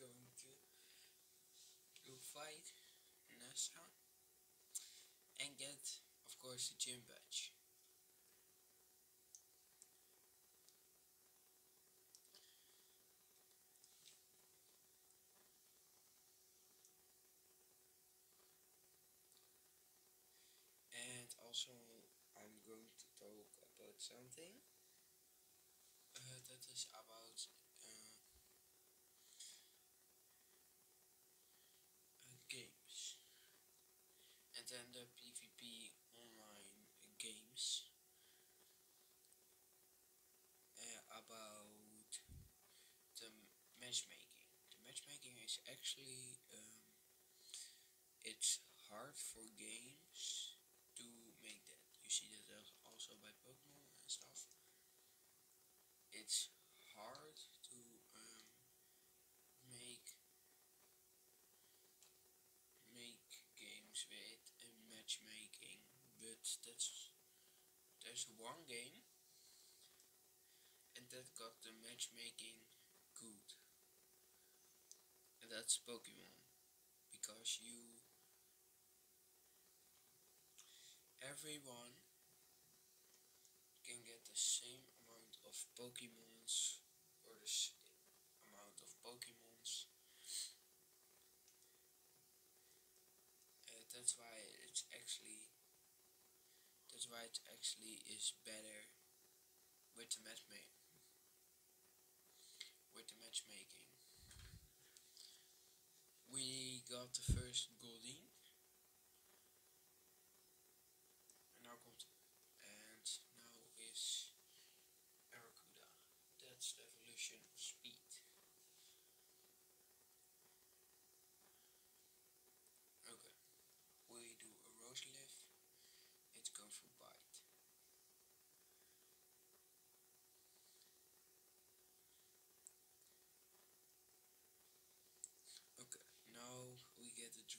going to to fight Nessa and get of course the gym badge. And also I'm going to talk about something uh, that is about uh, uh, games and then the PvP online games uh, about the matchmaking. The matchmaking is actually um, it's hard for games to make that. You see that also by Pokemon and stuff. It's hard to um, make make games with a matchmaking, but that's there's one game and that got the matchmaking that's Pokemon. Because you everyone can get the same amount of Pokemons or the same amount of Pokemons. That's why it's actually that's why it actually is better with the matchmaking with the matchmaking. We got the first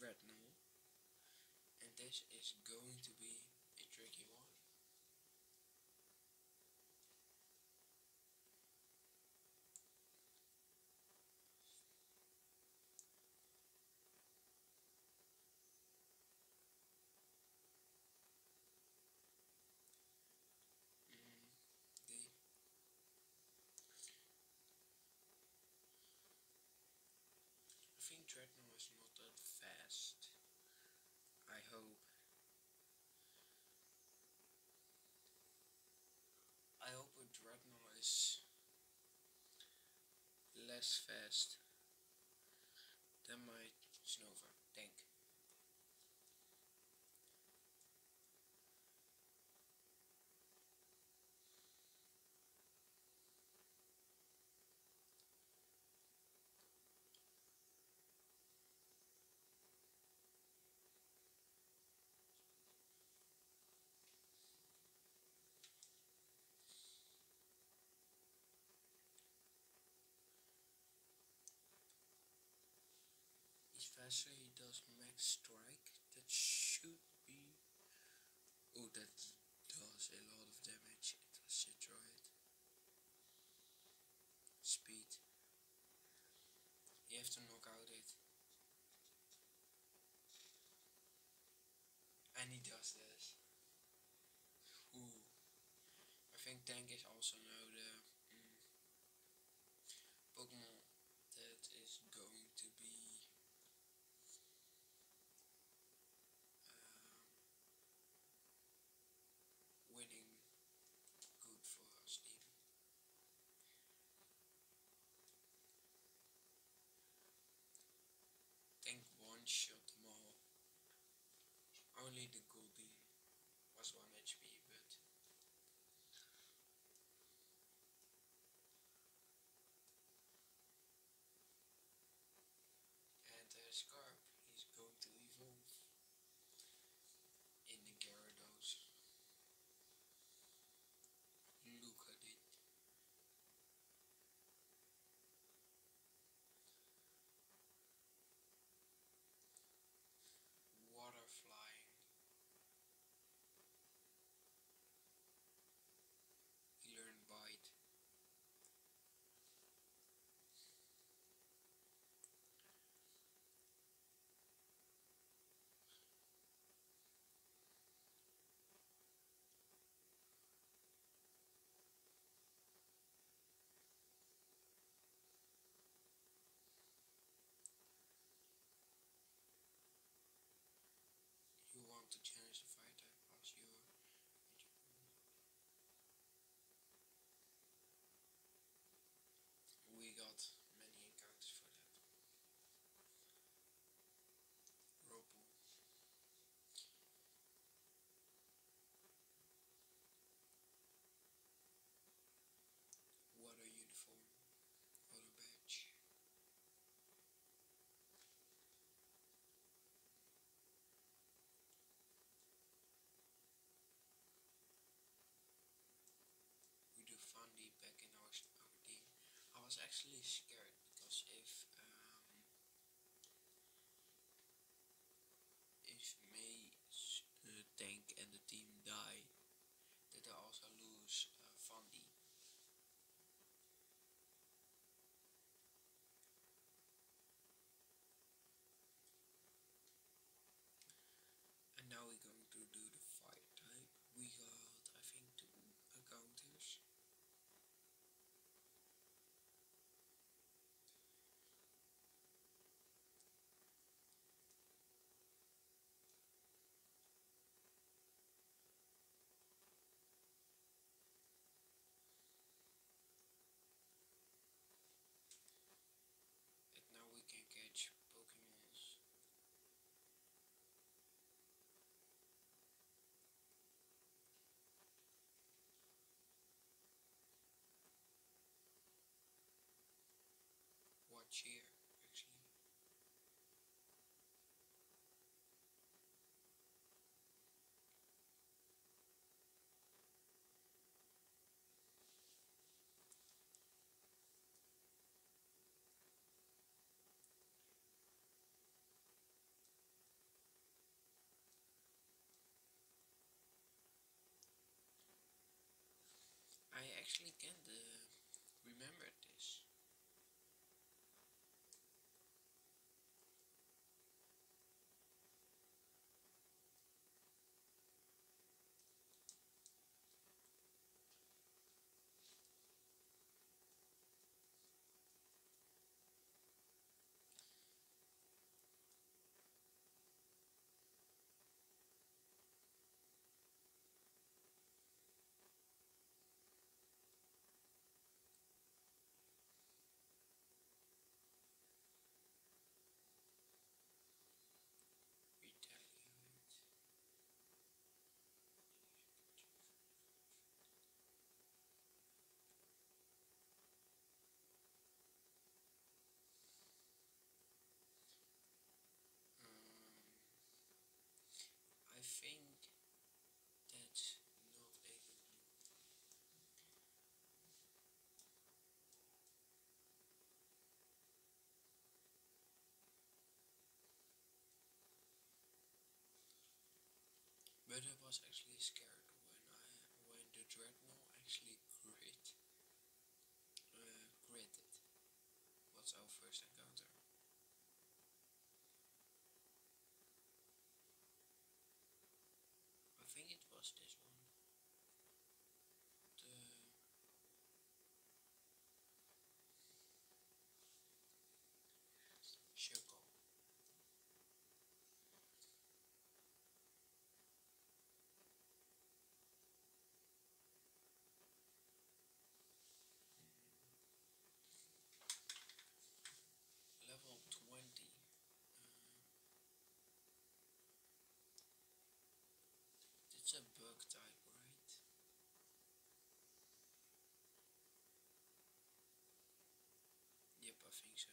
And this is going to be a tricky one. Drednaw is not that fast. I hope. I hope a Drednaw is less fast than my Snover tank. faster he does max strike, that should be... Oh, that does a lot of damage. It was Citroid. Speed. You have to knock out it. And he does this. Ooh. I think Tank is also now the mm, Pokemon that is going to be shot all. Only the Goldeen was 1 HP, but... And uh, Scarp, was actually scared because if Here, actually. I actually can't uh, remember this. Retaliate. Um, I think that's not a good move. But I was actually scared when I when the Drednaw actually crit uh, critted. What's our first encounter? I think it was this one. The Shuckle. think so.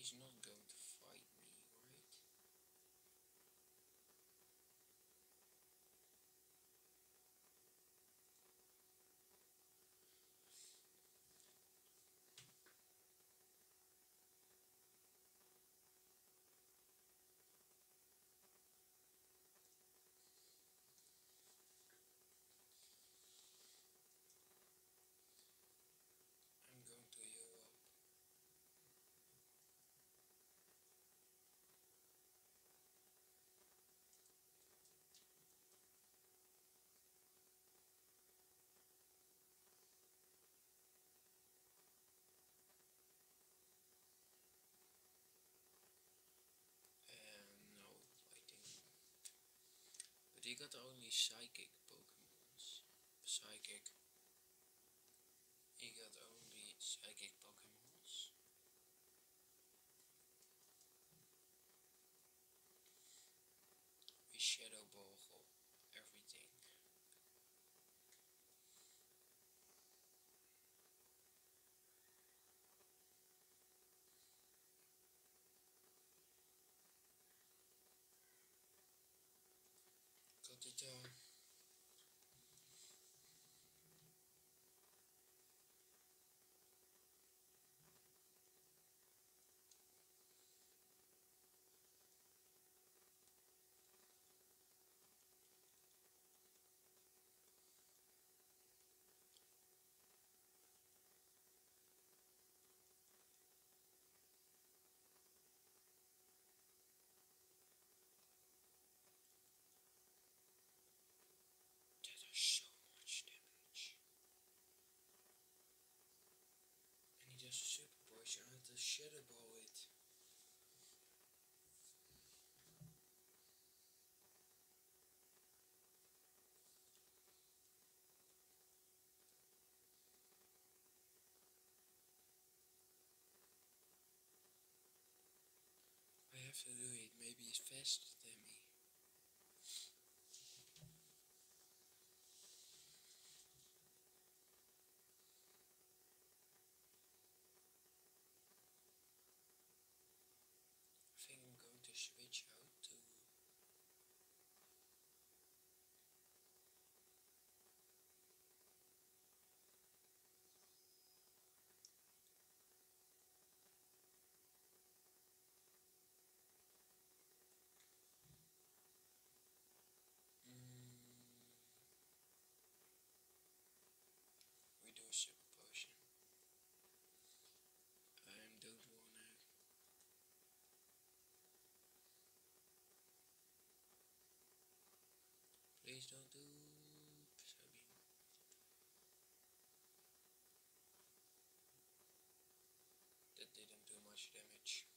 he's not going you got only psychic Pokemons. Psychic. have to do it. Maybe it's faster than me. I think I'm going to switch still do Presuming. That didn't do much damage.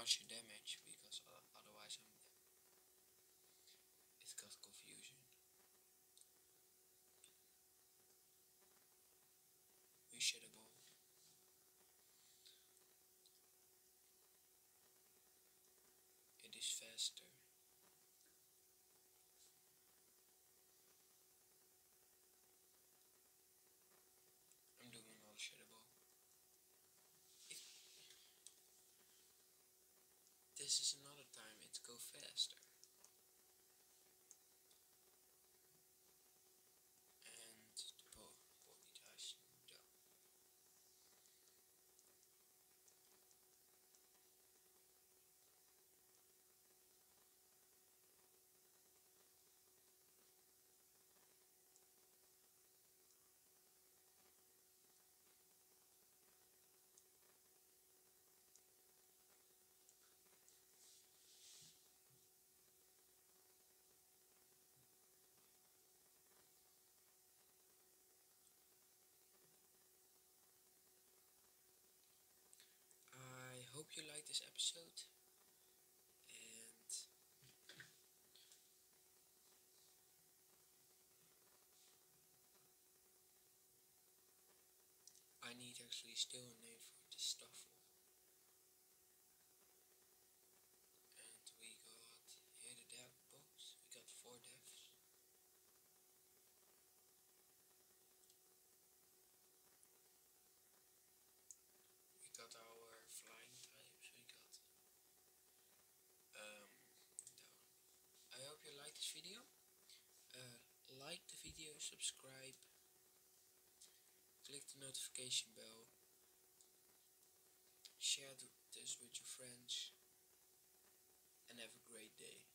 much damage because uh, otherwise I'm it causes confusion. We should have It is faster. go faster. You liked this episode. And I need actually still a name for this stuff. And we got here the dev box. We got four devs. We got our flying types. We got um down. I hope you like this video. Uh, like the video, subscribe, click the notification bell, share this with your friends, and have a great day.